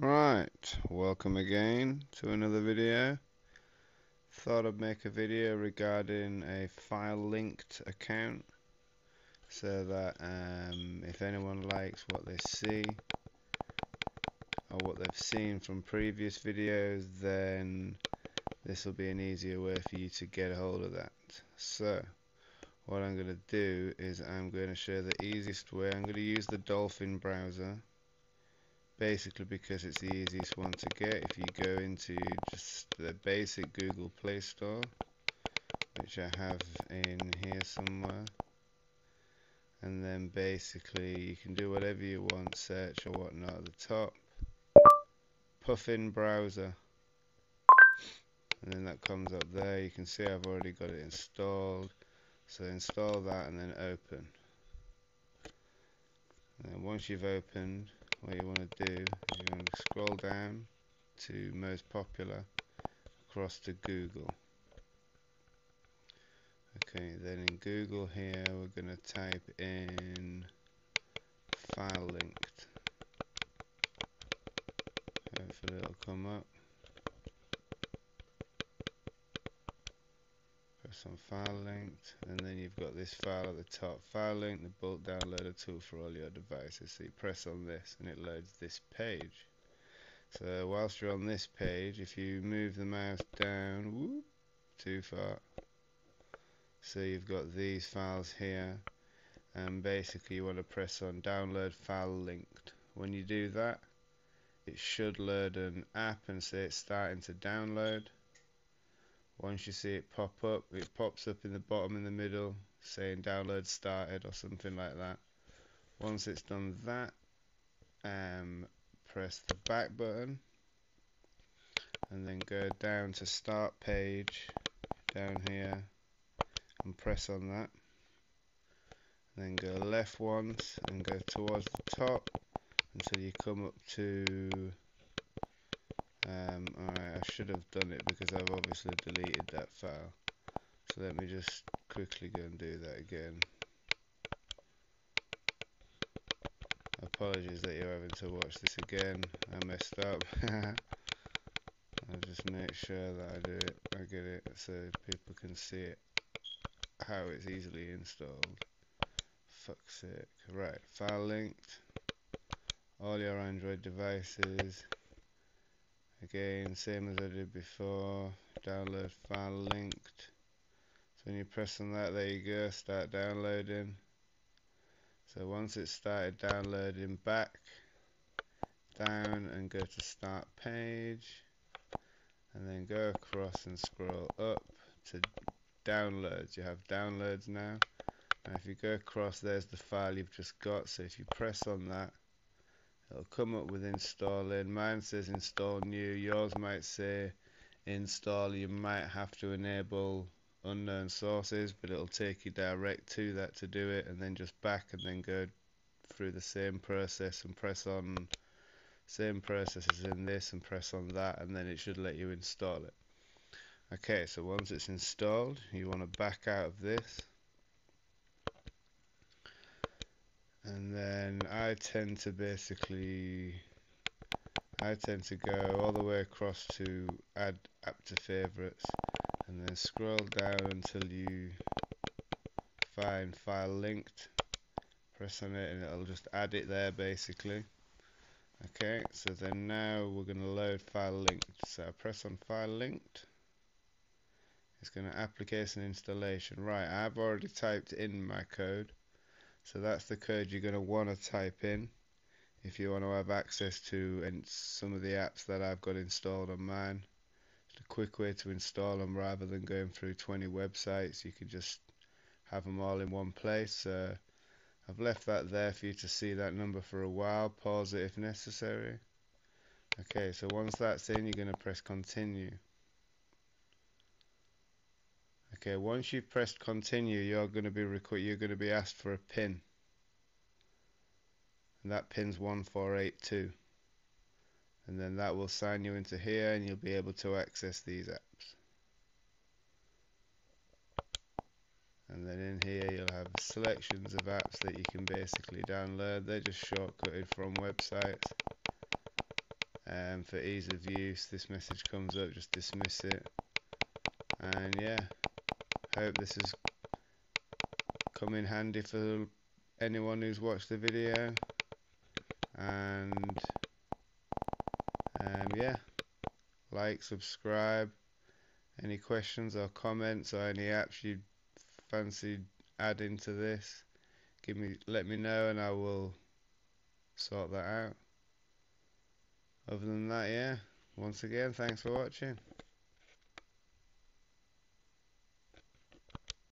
Right, welcome again to another video. Thought I'd make a video regarding a FileLinked account so that um, if anyone likes what they see or what they've seen from previous videos then this will be an easier way for you to get a hold of that. So what I'm going to do is I'm going to show the easiest way. I'm going to use the Dolphin browser basically because it's the easiest one to get if you go into just the basic Google Play Store which I have in here somewhere. And then basically you can do whatever you want search or whatnot at the top. Puffin browser. And then that comes up there. You can see I've already got it installed. So install that and then open. And then once you've opened what you want to do is you want to scroll down to most popular across to Google. Okay then in Google here we're going to type in FileLinked. Hopefully it'll come up on FileLinked and then you've got this file at the top. File link the bulk downloader tool for all your devices. So you press on this and it loads this page. So whilst you're on this page if you move the mouse down whoop, too far. So you've got these files here and basically you want to press on download FileLinked. When you do that it should load an app and say it's starting to download once you see it pop up it pops up in the bottom in the middle saying download started or something like that. Once it's done that um, press the back button and then go down to start page down here and press on that. Then go left once and go towards the top until you come up to I should have done it because I've obviously deleted that file. So let me just quickly go and do that again. Apologies that you're having to watch this again. I messed up. I'll just make sure that I do it, I get it so people can see it, how it's easily installed. Fuck's sake. Right, FileLinked. All your Android devices again same as I did before. Download FileLinked. So when you press on that there you go start downloading. So once it started downloading back down and go to start page and then go across and scroll up to downloads. You have downloads now. And if you go across there's the file you've just got. So if you press on that it'll come up with installing mine says install new yours might say install you might have to enable unknown sources but it'll take you direct to that to do it and then just back and then go through the same process and press on same process as in this and press on that and then it should let you install it. Okay so once it's installed you want to back out of this. And then I tend to basically I tend to go all the way across to add app to favorites and then scroll down until you find FileLinked press on it and it'll just add it there basically. Okay so then now we're going to load FileLinked. So I press on FileLinked. It's going to application installation. Right I've already typed in my code so that's the code you're going to want to type in if you want to have access to and some of the apps that I've got installed on mine. It's a quick way to install them rather than going through 20 websites. You can just have them all in one place. Uh, I've left that there for you to see that number for a while. Pause it if necessary. Okay, so once that's in, you're going to press continue. Okay, once you've pressed continue, you're going to be you're going to be asked for a pin. And that pin's 1482. And then that will sign you into here and you'll be able to access these apps. And then in here you'll have selections of apps that you can basically download. They're just shortcutted from websites. and for ease of use this message comes up just dismiss it and yeah hope this has come in handy for anyone who's watched the video. And um, yeah like subscribe. Any questions or comments or any apps you fancy adding to this give me let me know and I will sort that out. Other than that yeah once again thanks for watching